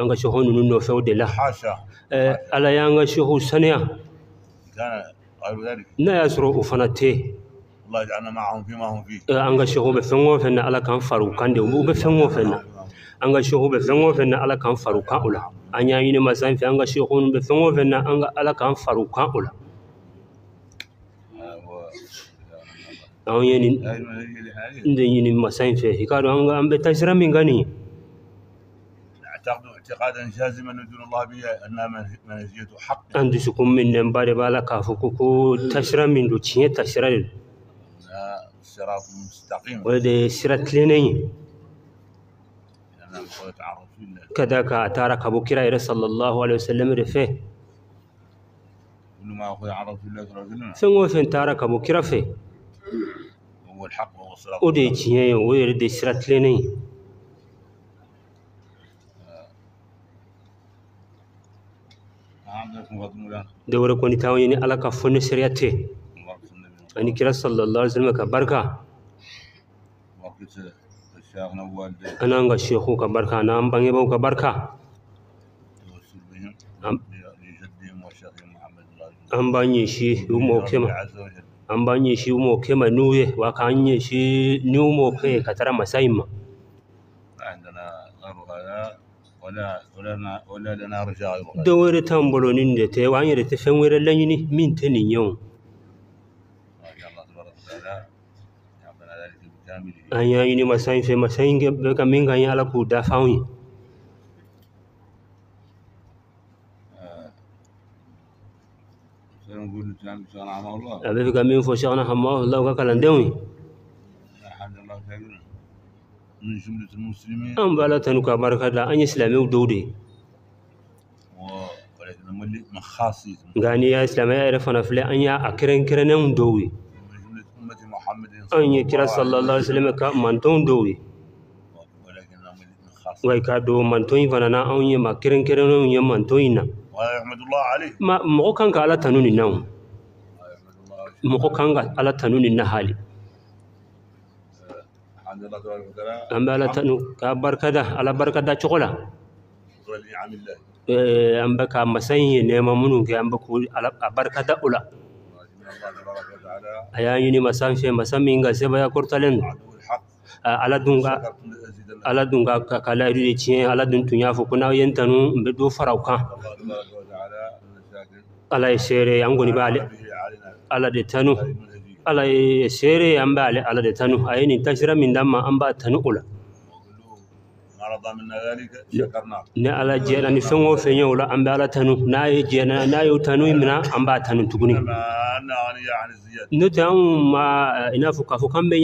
an ga shehu nunu no fe de la Eh, ala ya an ga shehu saniya na ya sɔrɔ o fana tɛ Eh, an ga shehu bɛ fɛn o fɛn na ala kan faru kan de u bɛ fɛn o fɛn na an ga shehu bɛ fɛn o fɛn na ala kan faru kan o la an y'a ɲini masa in fɛ an ga shehu bɛ fɛn o fɛn na an ala kan faru kan o la anw ye nin de ɲini masa in fɛ i k'a dɔn an bɛ taa sira min kan nin نعتقد اعتقادا جازما ندين الله به انها منه- منهجيه حق an dusukun min don tiɲɛ taasira de don انها الصراط المستقيم o de ye sira tilennen ye لانها قولت عن رسول الله ka da ka a taara ka bɔ kira yɛrɛ sallallahu alaihi wasallam de fɛ كل ما اخذ عن رسول الله صلى الله عليه وسلم bɔ kira fɛ هو الحق وهو الصراط o de ye tiɲɛ ye dawra koni tawi ni ala ka fonno sériya te. Ani kira sallallahu alaihi wasallam ka barka. Ana ga shehu ka barka ana an bange ka barka. An banye shi umo kema an banye shi umo kema nuye waƙa an yi shi ni numo ke katara ma. Wa an yɛrɛ tɛ fɛn wɛrɛ laɲini min tɛ nin ye o ما شاء الله تبارك وتعالى يعطينا ذلك بكامله an y'a ɲini masa in fɛ masa in kɛ- bɛ ka min kan ye ala k'o dafa anw ye سنقول الاسلام شيخنا رحمه الله a bɛ fɛ ka min fɔ shekana hamahullah ka kalandenw ye الحمد لله تعالى من جملة المسلمين. أم بلا تنوكا بارك الله أني إسلامي ودودي. ولكن ملي من خاصي غاني يا إسلامي أعرف أنا فلا أني أكرن كرن ودوي من جملة أمة محمد أني كرا صلى الله عليه وسلم كمانتون دوي ولكن ملي من خاصي ويكا دو مانتوني فنانا أني ما كرن كرن ويا مانتوينا ويحمد الله عليه. ما مو كانك على تنوني نوم مو كانك على تنوني نهالي. an bɛ ala tanu k'a barikada ala barikada cogo la an bɛ ka masa in ye nɛɛma minnu kɛ an bɛ k'o a barikada o la a y'a ɲini masa fɛ masa min ka sebaya kɔrɔtalen don ala dun ka ala dun ka ka layidu de tiɲɛ ala dun tun y'a fɔ ko n'aw ye n tanu n bɛ dɔ fara u kan ala ye seere an kɔni b'ale. Ala de tanu. ala ye amba ale ala de tanu. A ye nin tasira min damma amba tanu ula. Ne ala jɛna ni fɛn o fɛn ye la an ala tanu. N'a ye jɛna n'a y'o tanu minɛ amba tanu tuguni n'o tɛ ma i n'a fɔ k'a fɔ k'an bɛ